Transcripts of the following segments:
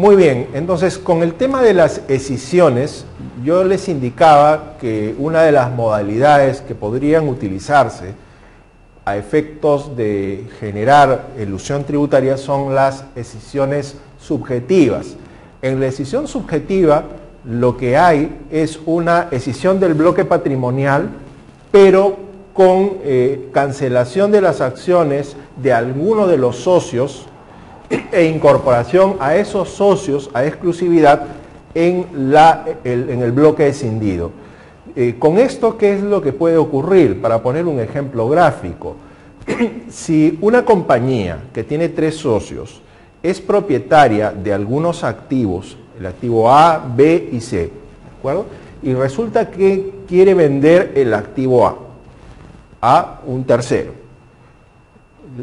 Muy bien, entonces con el tema de las escisiones, yo les indicaba que una de las modalidades que podrían utilizarse a efectos de generar ilusión tributaria son las escisiones subjetivas. En la escisión subjetiva lo que hay es una escisión del bloque patrimonial, pero con eh, cancelación de las acciones de alguno de los socios e incorporación a esos socios a exclusividad en, la, el, en el bloque escindido. Eh, con esto, ¿qué es lo que puede ocurrir? Para poner un ejemplo gráfico, si una compañía que tiene tres socios es propietaria de algunos activos, el activo A, B y C, ¿de acuerdo? Y resulta que quiere vender el activo A a un tercero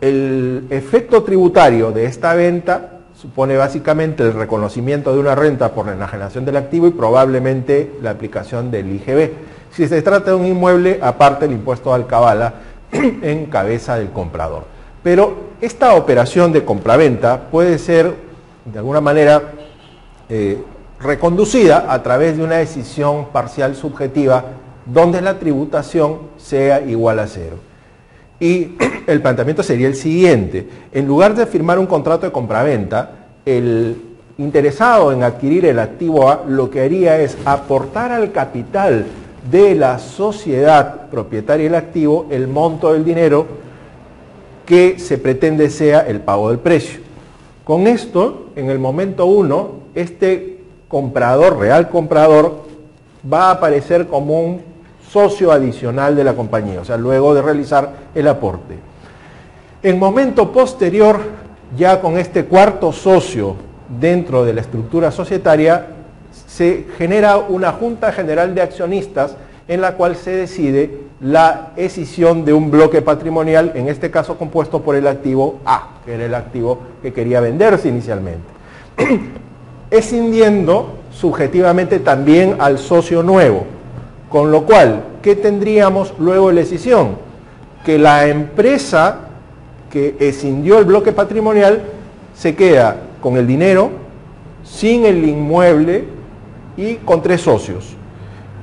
el efecto tributario de esta venta supone básicamente el reconocimiento de una renta por la enajenación del activo y probablemente la aplicación del IGB. Si se trata de un inmueble, aparte el impuesto al cabala en cabeza del comprador. Pero esta operación de compraventa puede ser, de alguna manera, eh, reconducida a través de una decisión parcial subjetiva donde la tributación sea igual a cero. Y el planteamiento sería el siguiente. En lugar de firmar un contrato de compraventa, el interesado en adquirir el activo A lo que haría es aportar al capital de la sociedad propietaria del activo el monto del dinero que se pretende sea el pago del precio. Con esto, en el momento uno, este comprador, real comprador, va a aparecer como un socio adicional de la compañía, o sea, luego de realizar el aporte. En momento posterior, ya con este cuarto socio dentro de la estructura societaria, se genera una junta general de accionistas en la cual se decide la escisión de un bloque patrimonial, en este caso compuesto por el activo A, que era el activo que quería venderse inicialmente. Escindiendo subjetivamente también al socio nuevo, con lo cual, ¿qué tendríamos luego de la decisión? Que la empresa que escindió el bloque patrimonial se queda con el dinero, sin el inmueble y con tres socios.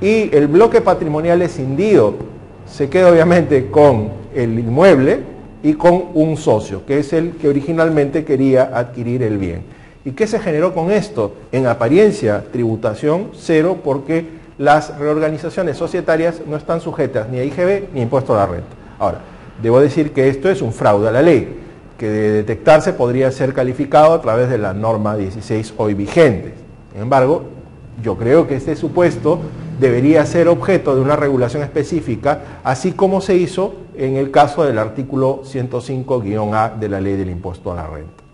Y el bloque patrimonial escindido se queda obviamente con el inmueble y con un socio, que es el que originalmente quería adquirir el bien. ¿Y qué se generó con esto? En apariencia, tributación cero, porque las reorganizaciones societarias no están sujetas ni a IGB ni a impuesto a la renta. Ahora, debo decir que esto es un fraude a la ley, que de detectarse podría ser calificado a través de la norma 16 hoy vigente. Sin embargo, yo creo que este supuesto debería ser objeto de una regulación específica, así como se hizo en el caso del artículo 105-A de la ley del impuesto a la renta.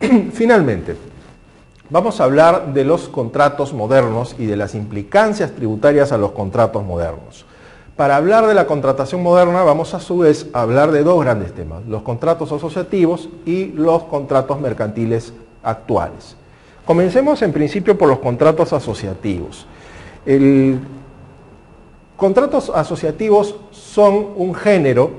Finalmente, Vamos a hablar de los contratos modernos y de las implicancias tributarias a los contratos modernos. Para hablar de la contratación moderna vamos a su vez a hablar de dos grandes temas, los contratos asociativos y los contratos mercantiles actuales. Comencemos en principio por los contratos asociativos. Los contratos asociativos son un género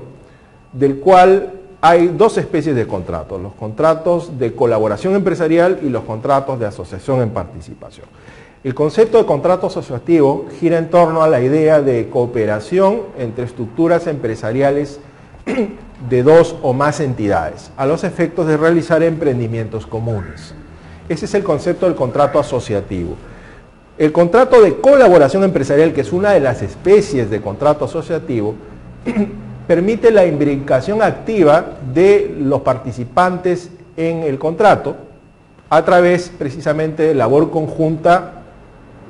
del cual hay dos especies de contratos, los contratos de colaboración empresarial y los contratos de asociación en participación. El concepto de contrato asociativo gira en torno a la idea de cooperación entre estructuras empresariales de dos o más entidades, a los efectos de realizar emprendimientos comunes. Ese es el concepto del contrato asociativo. El contrato de colaboración empresarial, que es una de las especies de contrato asociativo, permite la imbricación activa de los participantes en el contrato a través precisamente de labor conjunta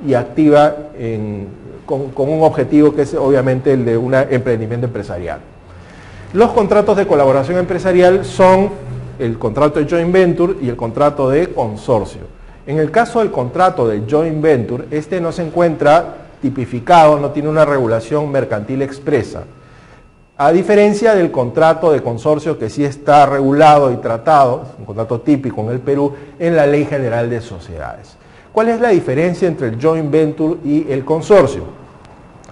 y activa con, con, un objetivo que es obviamente el de un emprendimiento empresarial. Los contratos de colaboración empresarial son el contrato de joint venture y el contrato de consorcio. En el caso del contrato de joint venture, este no se encuentra tipificado, no tiene una regulación mercantil expresa. A diferencia del contrato de consorcio que sí está regulado y tratado, un contrato típico en el Perú, en la Ley General de Sociedades. ¿Cuál es la diferencia entre el joint venture y el consorcio?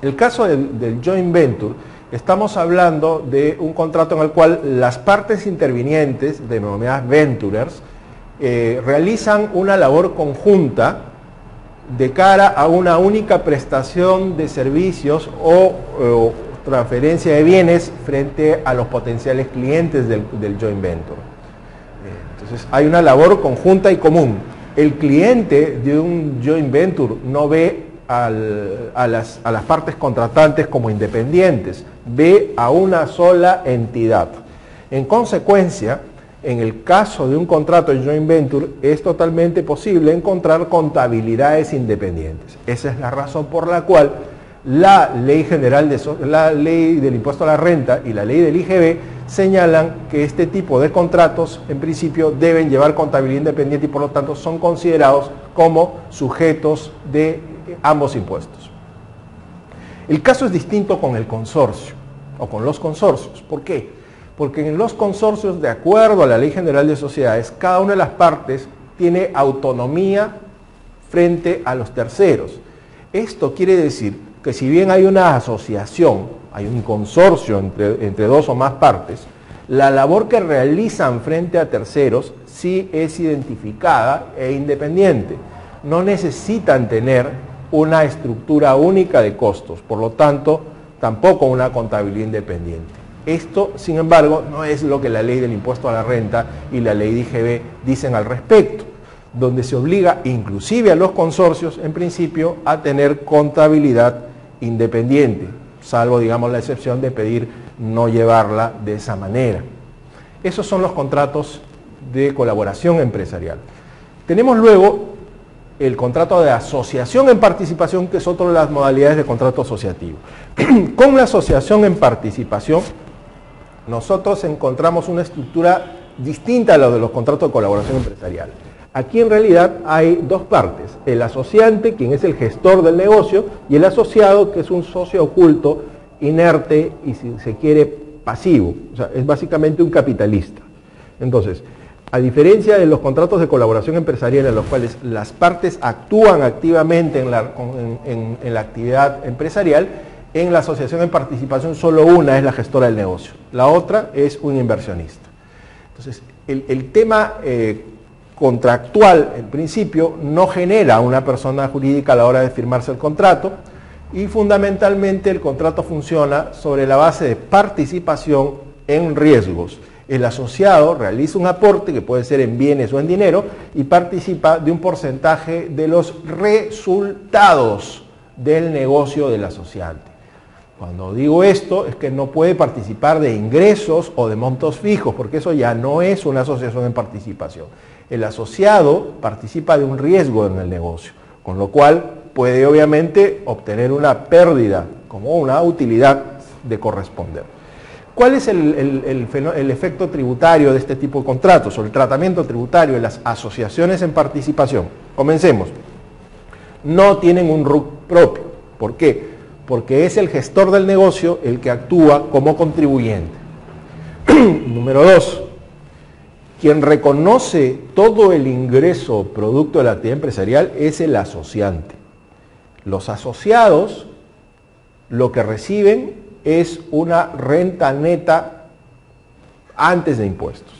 El caso del, joint venture, estamos hablando de un contrato en el cual las partes intervinientes, denominadas venturers, eh, realizan una labor conjunta de cara a una única prestación de servicios o, transferencia de bienes frente a los potenciales clientes del, joint venture. Eh, entonces hay una labor conjunta y común. El cliente de un joint venture no ve a, las, a las partes contratantes como independientes, ve a una sola entidad. En consecuencia, en el caso de un contrato de joint venture es totalmente posible encontrar contabilidades independientes. Esa es la razón por la cual la ley general de la ley del impuesto a la renta y la ley del IGB señalan que este tipo de contratos en principio deben llevar contabilidad independiente y por lo tanto son considerados como sujetos de ambos impuestos. El caso es distinto con el consorcio o con los consorcios. ¿Por qué? Porque en los consorcios, de acuerdo a la Ley General de Sociedades, cada una de las partes tiene autonomía frente a los terceros. Esto quiere decir que si bien hay una asociación, hay un consorcio entre, entre dos o más partes, la labor que realizan frente a terceros sí es identificada e independiente. No necesitan tener una estructura única de costos, por lo tanto, tampoco una contabilidad independiente. Esto, sin embargo, no es lo que la ley del impuesto a la renta y la ley de IGB dicen al respecto, donde se obliga inclusive a los consorcios, en principio, a tener contabilidad independiente, salvo, digamos, la excepción de pedir no llevarla de esa manera. Esos son los contratos de colaboración empresarial. Tenemos luego el contrato de asociación en participación, que es otra de las modalidades de contrato asociativo. Con la asociación en participación nosotros encontramos una estructura distinta a la de los contratos de colaboración empresarial. Aquí en realidad hay dos partes, el asociante, quien es el gestor del negocio, y el asociado, que es un socio oculto, inerte y si se quiere pasivo, o sea, es básicamente un capitalista. Entonces, a diferencia de los contratos de colaboración empresarial en los cuales las partes actúan activamente en la, actividad empresarial, en la asociación en participación solo una es la gestora del negocio, la otra es un inversionista. Entonces, el, tema eh, contractual, en principio, no genera una persona jurídica a la hora de firmarse el contrato y fundamentalmente el contrato funciona sobre la base de participación en riesgos. El asociado realiza un aporte, que puede ser en bienes o en dinero, y participa de un porcentaje de los resultados del negocio del asociante. Cuando digo esto es que no puede participar de ingresos o de montos fijos, porque eso ya no es una asociación en participación. El asociado participa de un riesgo en el negocio, con lo cual puede obviamente obtener una pérdida como una utilidad de corresponder. ¿Cuál es el, efecto tributario de este tipo de contratos o el tratamiento tributario de las asociaciones en participación? Comencemos. No tienen un RUC propio. ¿Por qué? porque es el gestor del negocio el que actúa como contribuyente. Número dos, quien reconoce todo el ingreso producto de la actividad empresarial es el asociante. Los asociados lo que reciben es una renta neta antes de impuestos.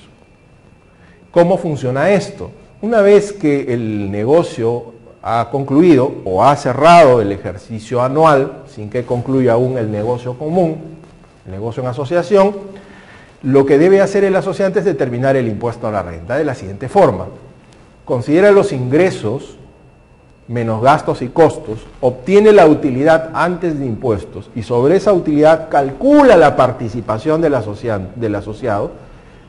¿Cómo funciona esto? Una vez que el negocio ha concluido o ha cerrado el ejercicio anual sin que concluya aún el negocio común, el negocio en asociación, lo que debe hacer el asociante es determinar el impuesto a la renta de la siguiente forma. Considera los ingresos menos gastos y costos, obtiene la utilidad antes de impuestos y sobre esa utilidad calcula la participación del, del asociado,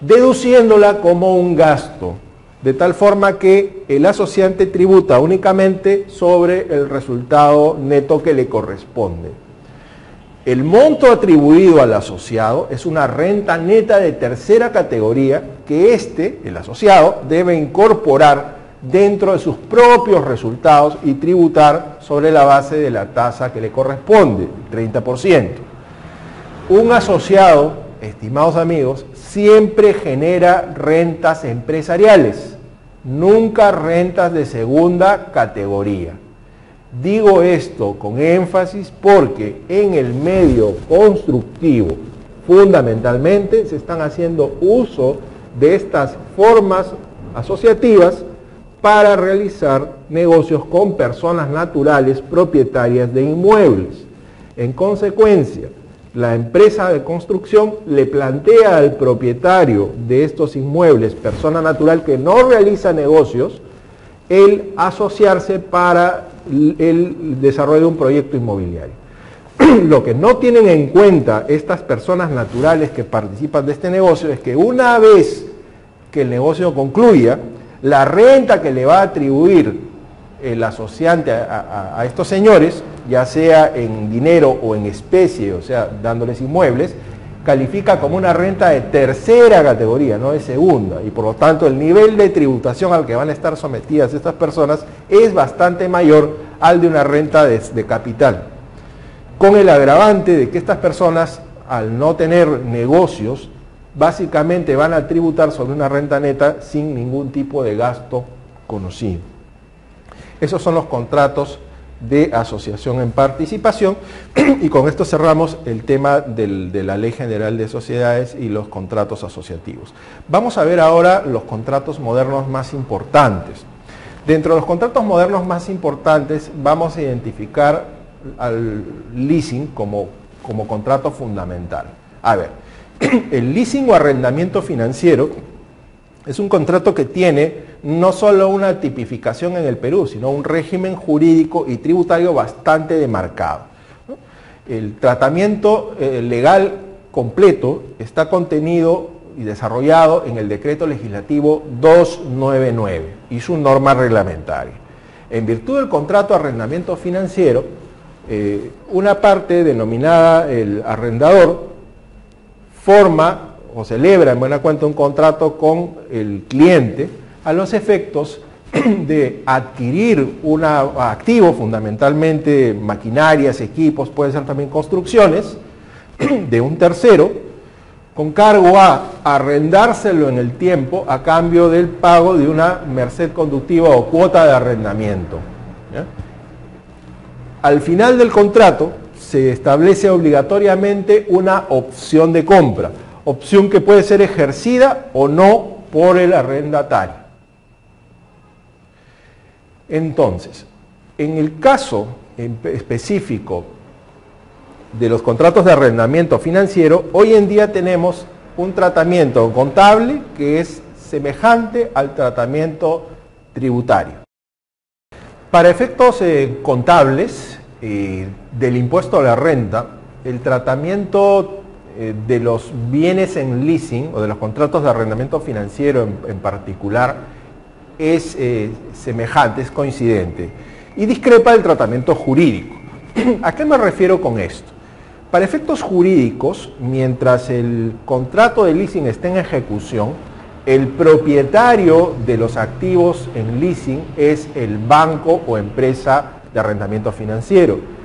deduciéndola como un gasto de tal forma que el asociante tributa únicamente sobre el resultado neto que le corresponde. El monto atribuido al asociado es una renta neta de tercera categoría que éste, el asociado, debe incorporar dentro de sus propios resultados y tributar sobre la base de la tasa que le corresponde, 30%. Un asociado, estimados amigos, siempre genera rentas empresariales nunca rentas de segunda categoría. Digo esto con énfasis porque en el medio constructivo fundamentalmente se están haciendo uso de estas formas asociativas para realizar negocios con personas naturales propietarias de inmuebles. En consecuencia, la empresa de construcción le plantea al propietario de estos inmuebles, persona natural que no realiza negocios, el asociarse para el desarrollo de un proyecto inmobiliario. Lo que no tienen en cuenta estas personas naturales que participan de este negocio es que una vez que el negocio concluya, la renta que le va a atribuir el asociante a, estos señores, ya sea en dinero o en especie, o sea, dándoles inmuebles, califica como una renta de tercera categoría, no de segunda, y por lo tanto el nivel de tributación al que van a estar sometidas estas personas es bastante mayor al de una renta de, capital, con el agravante de que estas personas, al no tener negocios, básicamente van a tributar sobre una renta neta sin ningún tipo de gasto conocido. Esos son los contratos de asociación en participación y con esto cerramos el tema de la Ley General de Sociedades y los contratos asociativos. Vamos a ver ahora los contratos modernos más importantes. Dentro de los contratos modernos más importantes vamos a identificar al leasing como, como contrato fundamental. A ver, el leasing o arrendamiento financiero es un contrato que tiene no solo una tipificación en el Perú, sino un régimen jurídico y tributario bastante demarcado. El tratamiento eh, legal completo está contenido y desarrollado en el decreto legislativo 299 y su norma reglamentaria. En virtud del contrato de arrendamiento financiero, eh, una parte denominada el arrendador forma o celebra en buena cuenta un contrato con el cliente a los efectos de adquirir un activo, fundamentalmente maquinarias, equipos, puede ser también construcciones, de un tercero, con cargo a arrendárselo en el tiempo a cambio del pago de una merced conductiva o cuota de arrendamiento. Al final del contrato se establece obligatoriamente una opción de compra opción que puede ser ejercida o no por el arrendatario. Entonces, en el caso específico de los contratos de arrendamiento financiero, hoy en día tenemos un tratamiento contable que es semejante al tratamiento tributario. Para efectos eh, contables eh, del impuesto a la renta, el tratamiento eh, de los bienes en leasing o de los contratos de arrendamiento financiero en, particular es eh, semejante, es coincidente y discrepa del tratamiento jurídico. ¿A qué me refiero con esto? Para efectos jurídicos, mientras el contrato de leasing esté en ejecución, el propietario de los activos en leasing es el banco o empresa de arrendamiento financiero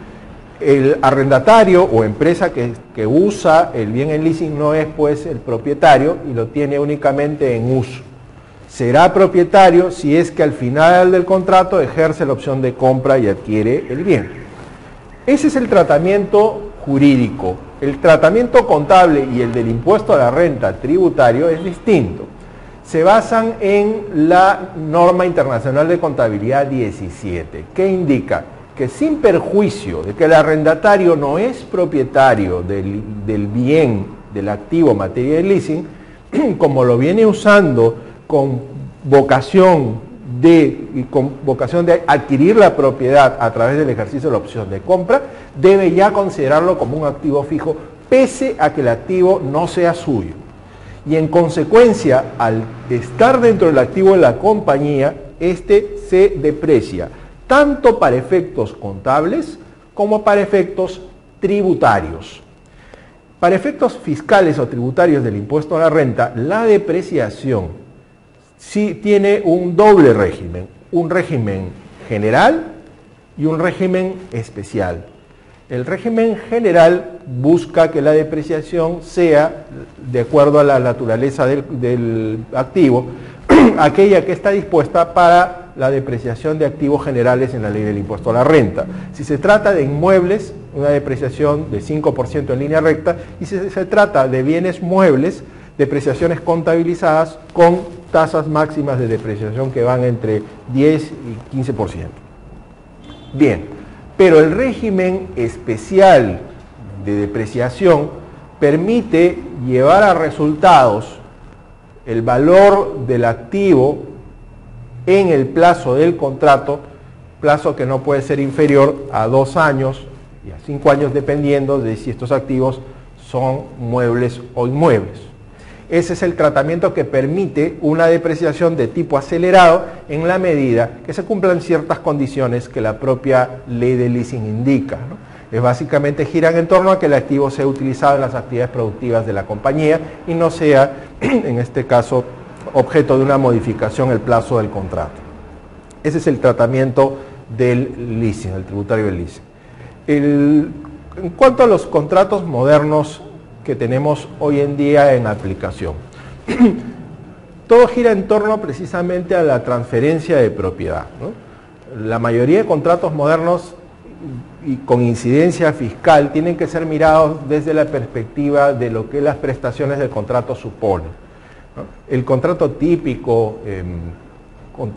el arrendatario o empresa que, usa el bien en leasing no es pues el propietario y lo tiene únicamente en uso. Será propietario si es que al final del contrato ejerce la opción de compra y adquiere el bien. Ese es el tratamiento jurídico. El tratamiento contable y el del impuesto a la renta tributario es distinto. Se basan en la norma internacional de contabilidad 17, que indica que sin perjuicio de que el arrendatario no es propietario del, bien, del activo materia de leasing, como lo viene usando con vocación de, con vocación de adquirir la propiedad a través del ejercicio de la opción de compra, debe ya considerarlo como un activo fijo, pese a que el activo no sea suyo. Y en consecuencia, al estar dentro del activo de la compañía, este se deprecia tanto para efectos contables como para efectos tributarios. Para efectos fiscales o tributarios del impuesto a la renta, la depreciación sí tiene un doble régimen, un régimen general y un régimen especial. El régimen general busca que la depreciación sea, de acuerdo a la naturaleza del, del activo, aquella que está dispuesta para la depreciación de activos generales en la ley del impuesto a la renta. Si se trata de inmuebles, una depreciación de 5% en línea recta, y si se trata de bienes muebles, depreciaciones contabilizadas con tasas máximas de depreciación que van entre 10 y 15%. Bien, pero el régimen especial de depreciación permite llevar a resultados el valor del activo en el plazo del contrato, plazo que no puede ser inferior a dos años y a cinco años dependiendo de si estos activos son muebles o inmuebles. Ese es el tratamiento que permite una depreciación de tipo acelerado en la medida que se cumplan ciertas condiciones que la propia ley de leasing indica. Es básicamente giran en torno a que el activo sea utilizado en las actividades productivas de la compañía y no sea, en este caso, objeto de una modificación el plazo del contrato. Ese es el tratamiento del leasing, el tributario del leasing. en cuanto a los contratos modernos que tenemos hoy en día en aplicación. Todo gira en torno precisamente a la transferencia de propiedad. La mayoría de contratos modernos y con incidencia fiscal tienen que ser mirados desde la perspectiva de lo que las prestaciones del contrato suponen. El contrato típico, em,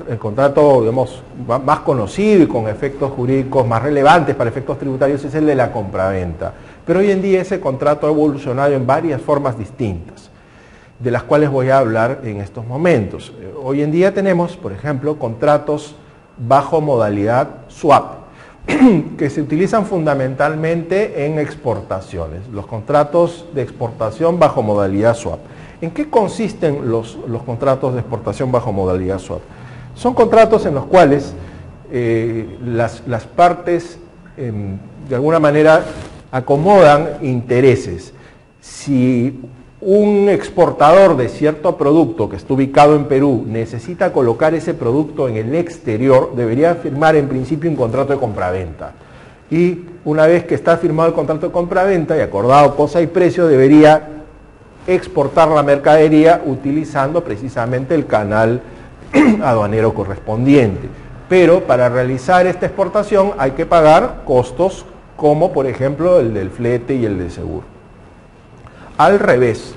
el contrato digamos, más conocido y con efectos jurídicos más relevantes para efectos tributarios es el de la compraventa. Pero hoy en día ese contrato ha evolucionado en varias formas distintas, de las cuales voy a hablar en estos momentos. Hoy en día tenemos, por ejemplo, contratos bajo modalidad swap, que se utilizan fundamentalmente en exportaciones, los contratos de exportación bajo modalidad swap. ¿En qué consisten los, contratos de exportación bajo modalidad swap? Son contratos en los cuales eh, las, partes em, de alguna manera acomodan intereses. Si un exportador de cierto producto que está ubicado en Perú necesita colocar ese producto en el exterior, debería firmar en principio un contrato de compraventa. Y una vez que está firmado el contrato de compraventa y acordado cosa y precio, debería exportar la mercadería utilizando precisamente el canal aduanero correspondiente. Pero para realizar esta exportación hay que pagar costos como por ejemplo el del flete y el de seguro. Al revés,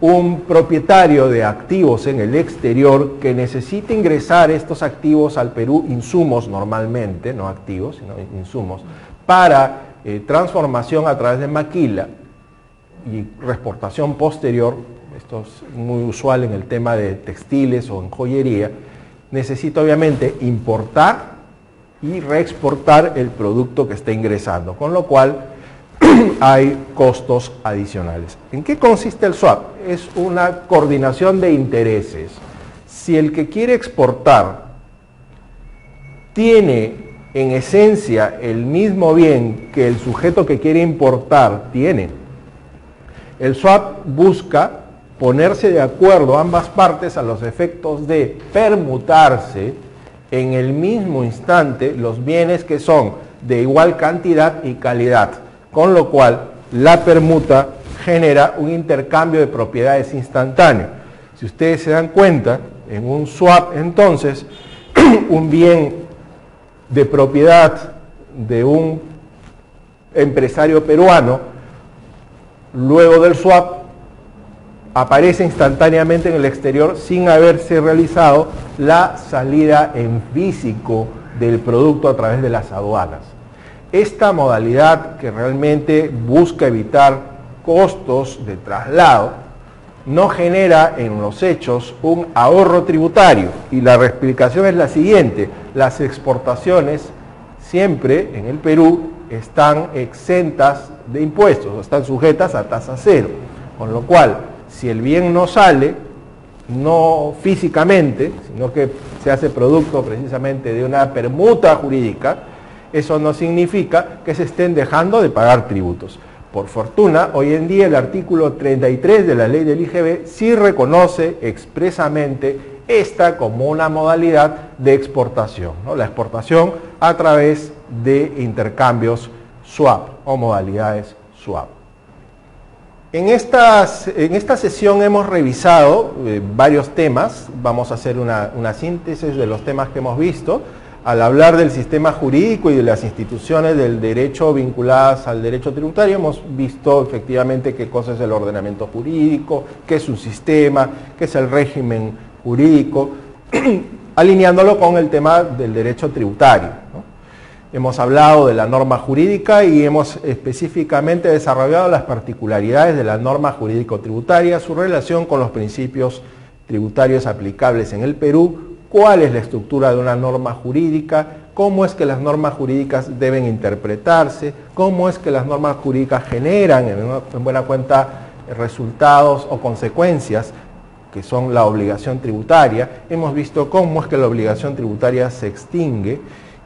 un propietario de activos en el exterior que necesite ingresar estos activos al Perú, insumos normalmente, no activos, sino insumos, para eh, transformación a través de maquila y reexportación posterior, esto es muy usual en el tema de textiles o en joyería, necesita obviamente importar y reexportar el producto que está ingresando, con lo cual hay costos adicionales. ¿En qué consiste el swap? Es una coordinación de intereses. Si el que quiere exportar tiene en esencia el mismo bien que el sujeto que quiere importar tiene, el swap busca ponerse de acuerdo ambas partes a los efectos de permutarse en el mismo instante los bienes que son de igual cantidad y calidad, con lo cual la permuta genera un intercambio de propiedades instantáneo. Si ustedes se dan cuenta, en un swap entonces, un bien de propiedad de un empresario peruano, luego del swap, aparece instantáneamente en el exterior sin haberse realizado la salida en físico del producto a través de las aduanas. Esta modalidad que realmente busca evitar costos de traslado no genera en los hechos un ahorro tributario. Y la explicación es la siguiente, las exportaciones siempre en el Perú están exentas de impuestos, están sujetas a tasa cero, con lo cual si el bien no sale, no físicamente, sino que se hace producto precisamente de una permuta jurídica, eso no significa que se estén dejando de pagar tributos. Por fortuna, hoy en día el artículo 33 de la ley del IGB sí reconoce expresamente esta como una modalidad de exportación, la exportación a través de intercambios swap o modalidades swap. En, en esta sesión hemos revisado eh, varios temas, vamos a hacer una, síntesis de los temas que hemos visto. Al hablar del sistema jurídico y de las instituciones del derecho vinculadas al derecho tributario, hemos visto efectivamente qué cosa es el ordenamiento jurídico, qué es un sistema, qué es el régimen jurídico, alineándolo con el tema del derecho tributario. Hemos hablado de la norma jurídica y hemos específicamente desarrollado las particularidades de la norma jurídico-tributaria, su relación con los principios tributarios aplicables en el Perú, cuál es la estructura de una norma jurídica, cómo es que las normas jurídicas deben interpretarse, cómo es que las normas jurídicas generan en, buena cuenta resultados o consecuencias que son la obligación tributaria. Hemos visto cómo es que la obligación tributaria se extingue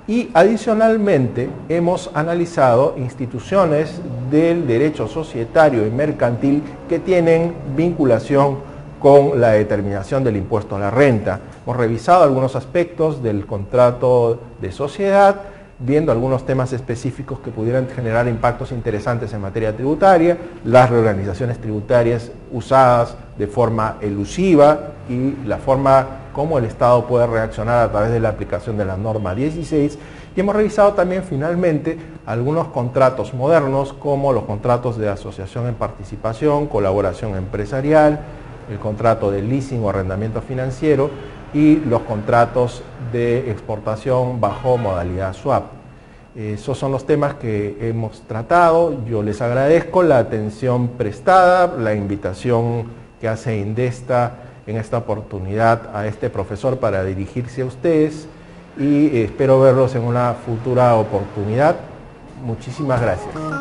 y adicionalmente hemos analizado instituciones del derecho societario y mercantil que tienen vinculación con la determinación del impuesto a la renta. Hemos revisado algunos aspectos del contrato de sociedad, viendo algunos temas específicos que pudieran generar impactos interesantes en materia tributaria, las reorganizaciones tributarias usadas de forma elusiva y la forma como el Estado puede reaccionar a través de la aplicación de la norma 16 y hemos revisado también finalmente algunos contratos modernos como los contratos de asociación en participación, colaboración empresarial, el contrato de leasing o arrendamiento financiero y los contratos de exportación bajo modalidad swap. Esos son los temas que hemos tratado. Yo les agradezco la atención prestada, la invitación que hace Indesta en esta oportunidad a este profesor para dirigirse a ustedes y espero verlos en una futura oportunidad. Muchísimas gracias.